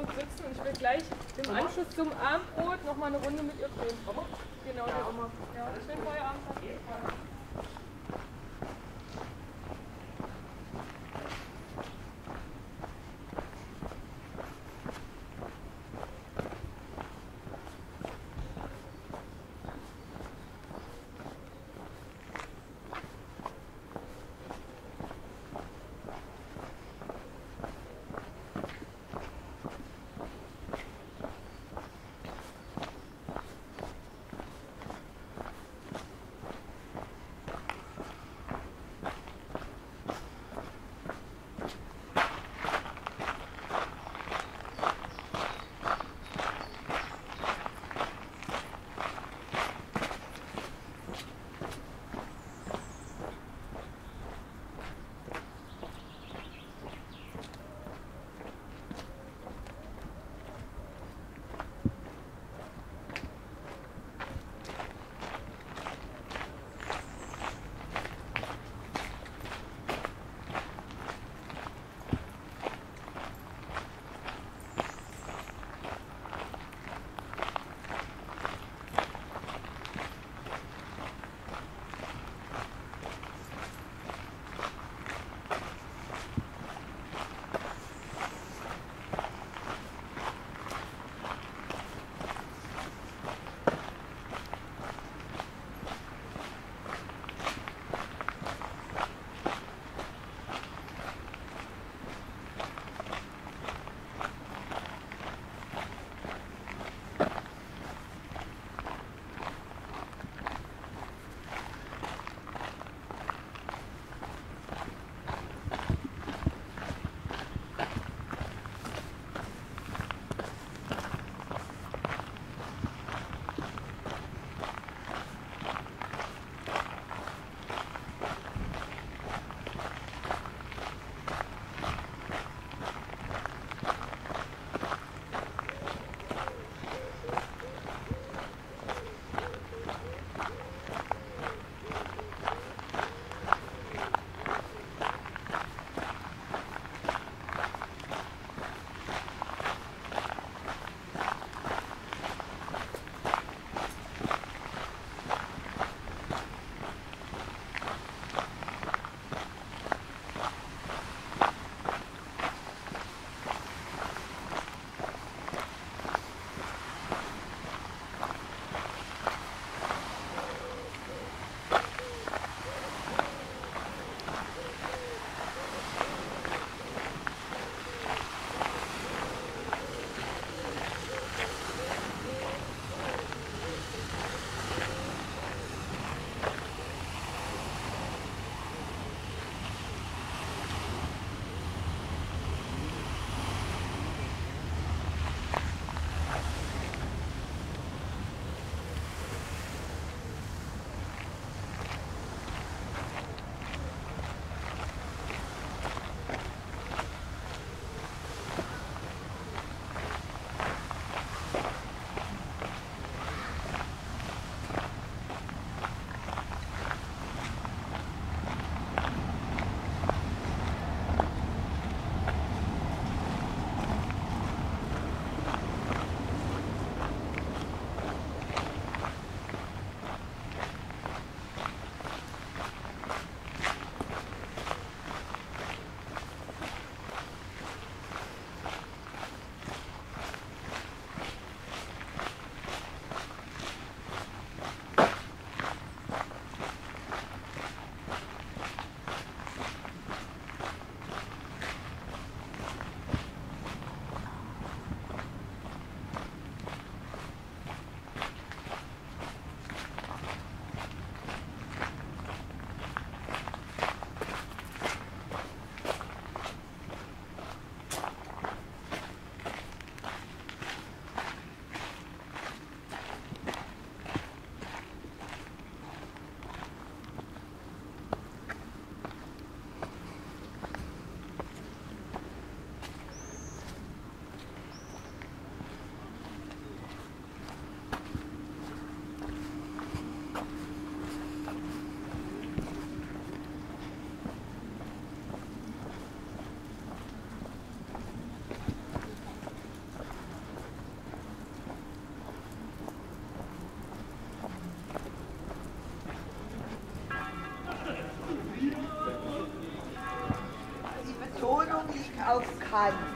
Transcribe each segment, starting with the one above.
Abendbrot sitzen und ich will gleich im Anschluss zum Abendbrot nochmal eine Runde mit ihr drehen. Genau, die Oma. Ja, schönen Feierabend. had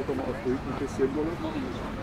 vou tomar o fui com o terceiro goleiro.